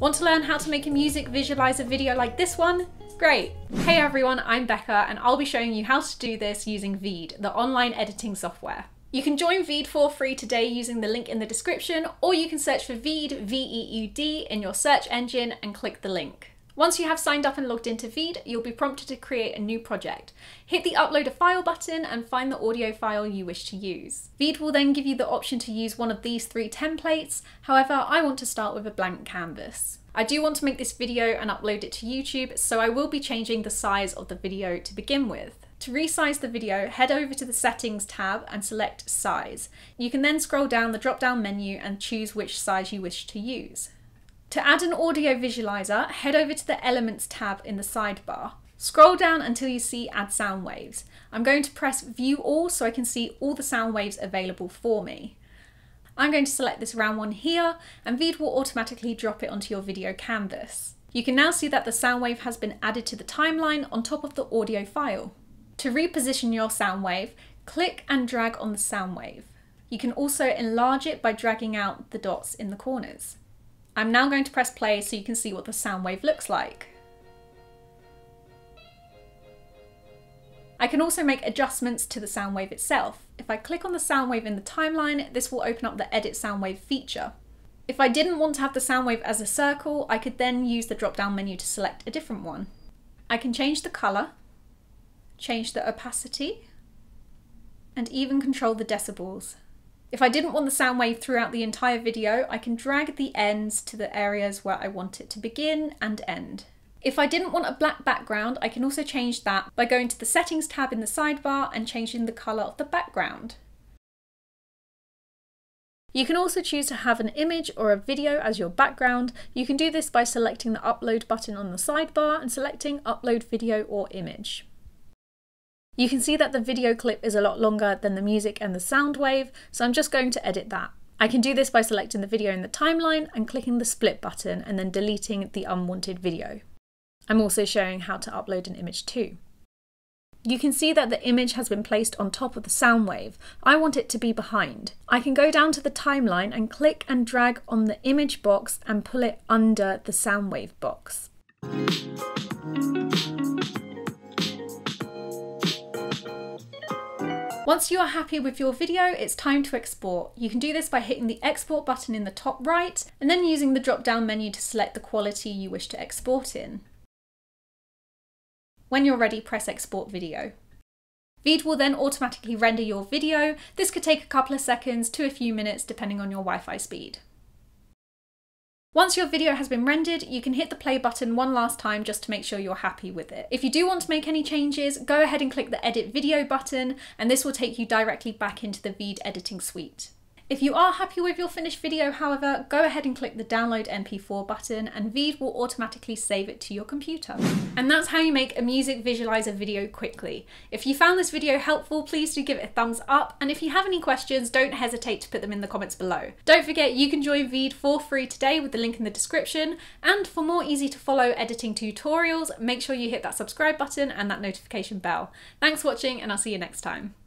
Want to learn how to make a music visualizer video like this one? Great! Hey everyone, I'm Becca and I'll be showing you how to do this using Veed, the online editing software. You can join Veed for free today using the link in the description, or you can search for Veed, V-E-E-D, in your search engine and click the link. Once you have signed up and logged into Veed, you'll be prompted to create a new project. Hit the Upload a File button and find the audio file you wish to use. Veed will then give you the option to use one of these three templates, however I want to start with a blank canvas. I do want to make this video and upload it to YouTube, so I will be changing the size of the video to begin with. To resize the video, head over to the Settings tab and select Size. You can then scroll down the drop down menu and choose which size you wish to use. To add an audio visualizer, head over to the Elements tab in the sidebar. Scroll down until you see Add Sound Waves. I'm going to press View All so I can see all the sound waves available for me. I'm going to select this round one here and Veed will automatically drop it onto your video canvas. You can now see that the sound wave has been added to the timeline on top of the audio file. To reposition your sound wave, click and drag on the sound wave. You can also enlarge it by dragging out the dots in the corners. I'm now going to press play so you can see what the sound wave looks like. I can also make adjustments to the sound wave itself. If I click on the sound wave in the timeline, this will open up the edit sound wave feature. If I didn't want to have the sound wave as a circle, I could then use the drop down menu to select a different one. I can change the colour, change the opacity, and even control the decibels. If I didn't want the sound wave throughout the entire video, I can drag the ends to the areas where I want it to begin and end. If I didn't want a black background, I can also change that by going to the settings tab in the sidebar and changing the colour of the background. You can also choose to have an image or a video as your background. You can do this by selecting the upload button on the sidebar and selecting upload video or image. You can see that the video clip is a lot longer than the music and the sound wave, so I'm just going to edit that. I can do this by selecting the video in the timeline and clicking the split button and then deleting the unwanted video. I'm also showing how to upload an image too. You can see that the image has been placed on top of the sound wave. I want it to be behind. I can go down to the timeline and click and drag on the image box and pull it under the sound wave box. Once you are happy with your video, it's time to export. You can do this by hitting the export button in the top right and then using the drop down menu to select the quality you wish to export in. When you're ready, press export video. Veed will then automatically render your video. This could take a couple of seconds to a few minutes depending on your Wi-Fi speed. Once your video has been rendered, you can hit the play button one last time just to make sure you're happy with it. If you do want to make any changes, go ahead and click the edit video button and this will take you directly back into the Veed editing suite. If you are happy with your finished video, however, go ahead and click the download MP4 button and Veed will automatically save it to your computer. And that's how you make a music visualizer video quickly. If you found this video helpful, please do give it a thumbs up. And if you have any questions, don't hesitate to put them in the comments below. Don't forget you can join Veed for free today with the link in the description. And for more easy to follow editing tutorials, make sure you hit that subscribe button and that notification bell. Thanks for watching and I'll see you next time.